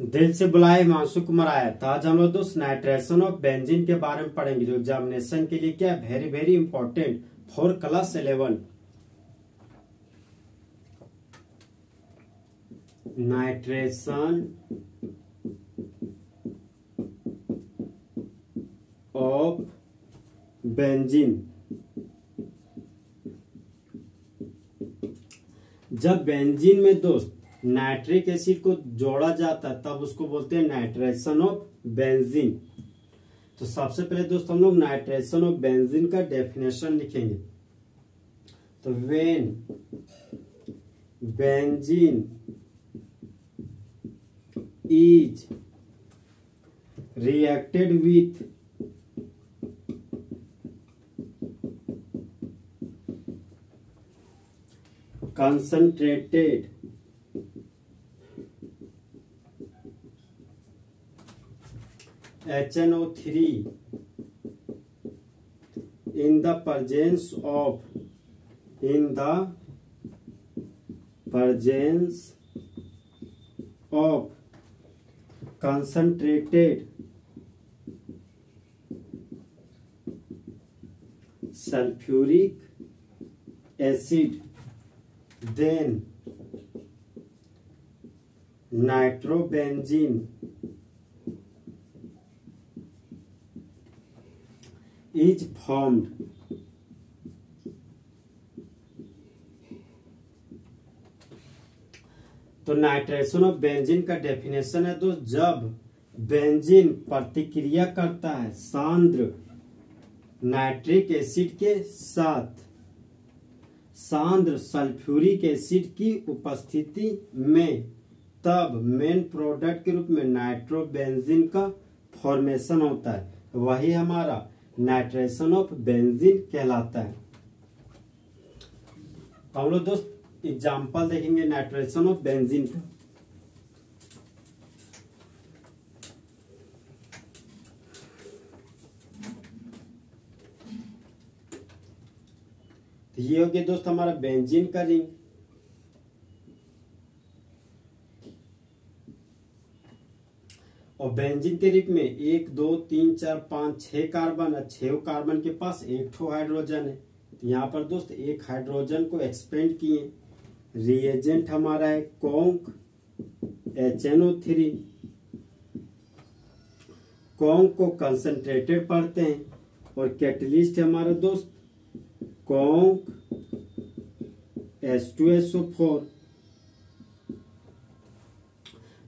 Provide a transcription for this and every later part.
दिल से बुलाए मांसु कुमार आया था आज हम लोग दोस्त नाइट्रेशन और बेंजीन के बारे में पढ़ेंगे जो एग्जामिनेशन के लिए क्या very very important for class eleven nitration of benzene जब बेंजीन में दोस्त नाइट्रिक एसिड को जोड़ा जाता है तब उसको बोलते हैं नाइट्रेशन ऑफ बेंजीन तो सबसे पहले दोस्तों हम लोग नाइट्रेशन ऑफ बेंजीन का डेफिनेशन लिखेंगे तो when benzene is reacted with concentrated HNO3 in the presence of concentrated sulfuric acid, then nitrobenzene is formed तो नाइट्रेशन ऑफ बेंजीन का डेफिनेशन है तो जब बेंजीन प्रतिक्रिया करता है सांद्र नाइट्रिक एसिड के साथ सांद्र सल्फ्यूरिक एसिड की उपस्थिति में तब मेन प्रोडक्ट के रूप में नाइट्रोबेंजीन का फॉर्मेशन होता है वही हमारा नाइट्रेशन ऑफ बेंजीन कहलाता है तो हम लोग दोस्त एग्जाम्पल देखेंगे नाइट्रेशन ऑफ बेंजीन का तो ये हो गया दोस्त हमारा बेंजीन का रिंग और बेंजीन के रूप में एक दो तीन चार पांच छह कार्बन और छः कार्बन के पास एक ठो हाइड्रोजन है तो यहाँ पर दोस्त एक हाइड्रोजन को एक्सपेंड किए रिएजेंट हमारा है conc H N O three conc को कंसंट्रेटेड पढ़ते हैं और कैटलिस्ट है हमारा दोस्त conc S two S O four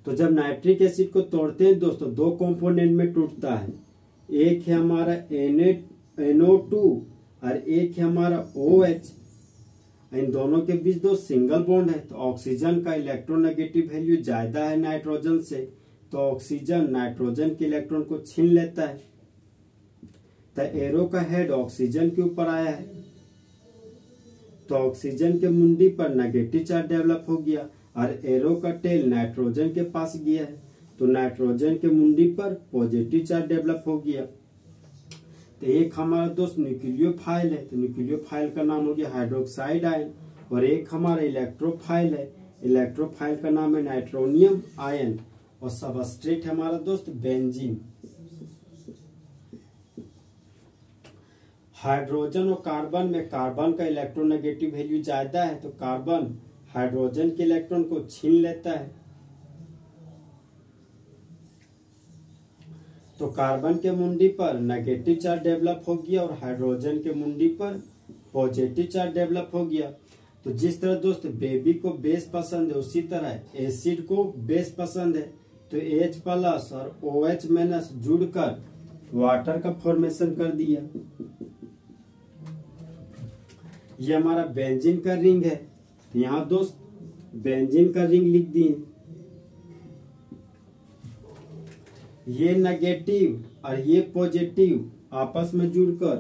तो जब नाइट्रिक एसिड को तोड़ते हैं दोस्तों दो कंपोनेंट में टूटता है एक है हमारा एनओ टू और एक है हमारा ओ एच इन दोनों के बीच दो सिंगल बॉन्ड है तो ऑक्सीजन का इलेक्ट्रोनेगेटिव वैल्यू ज्यादा है नाइट्रोजन से तो ऑक्सीजन नाइट्रोजन के इलेक्ट्रॉन को छीन लेता है तो एरो का हेड ऑक्सीजन के ऊपर आया है तो ऑक्सीजन के मुंडी पर नेगेटिव चार्ज डेवलप हो गया और एरो का टेल नाइट्रोजन के पास गया है तो नाइट्रोजन के मुंडी पर पॉजिटिव चार्ज डेवलप हो गया तो एक हमारा दोस्त फाइल है तो फाइल का नाम हो गया हाइड्रोक्साइड आयन और एक हमारा इलेक्ट्रोफाइल है इलेक्ट्रोफाइल का नाम है नाइट्रोनियम आयन और सबस्ट्रेट हमारा दोस्त बेंजीन हाइड्रोजन और कार्बन में कार्बन का इलेक्ट्रोनेगेटिव वैल्यू ज्यादा है तो कार्बन हाइड्रोजन के इलेक्ट्रॉन को छीन लेता है तो कार्बन के मुंडी पर नेगेटिव चार्ज डेवलप हो गया और हाइड्रोजन के मुंडी पर पॉजिटिव चार्ज डेवलप हो गया तो जिस तरह दोस्त बेबी को बेस पसंद है उसी तरह एसिड को बेस पसंद है तो एच प्लस और ओ एच माइनस जुड़कर वाटर का फॉर्मेशन कर दिया ये हमारा बेंजीन का रिंग है यहां दोस्त बेंजीन का रिंग लिख दिए ये नेगेटिव और ये पॉजिटिव आपस में जुड़कर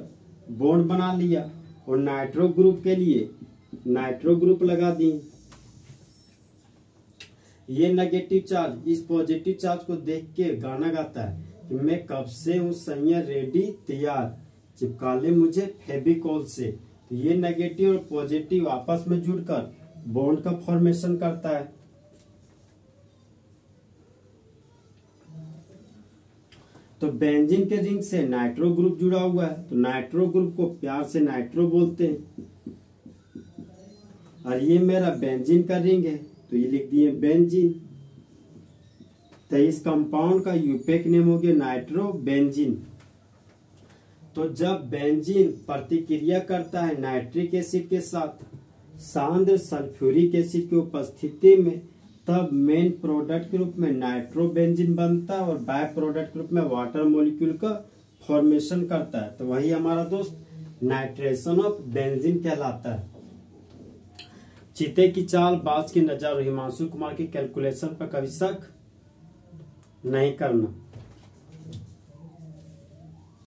बोन बना लिया और नाइट्रो ग्रुप के लिए नाइट्रो ग्रुप लगा दिए ये नेगेटिव चार्ज इस पॉजिटिव चार्ज को देख के गाना गाता है कि मैं कब से हूँ सैया रेडी तैयार चिपका ले मुझे फेबिकॉल से तो ये नेगेटिव और पॉजिटिव आपस में जुड़कर बॉन्ड का फॉर्मेशन करता है तो बेंजीन के रिंग से नाइट्रो ग्रुप जुड़ा हुआ है तो नाइट्रो ग्रुप को प्यार से नाइट्रो बोलते हैं और ये मेरा बेंजीन का रिंग है तो ये लिख दिए बेंजीन तो इस कंपाउंड का यूपेक नेम हो गया नाइट्रो बेंजीन तो जब बेंजीन प्रतिक्रिया करता है नाइट्रिक एसिड के साथ सांद्र सल्फ्यूरिक एसिड की उपस्थिति में तब मेन प्रोडक्ट के रूप में नाइट्रोबेंजिन बनता है और बाय प्रोडक्ट के रूप में वाटर मोलिक्यूल का फॉर्मेशन करता है तो वही हमारा दोस्त नाइट्रेशन ऑफ बेंजिन कहलाता है चीते की चाल बास की नजर हिमांशु कुमार की कैलकुलेशन पर कभी शक नहीं करना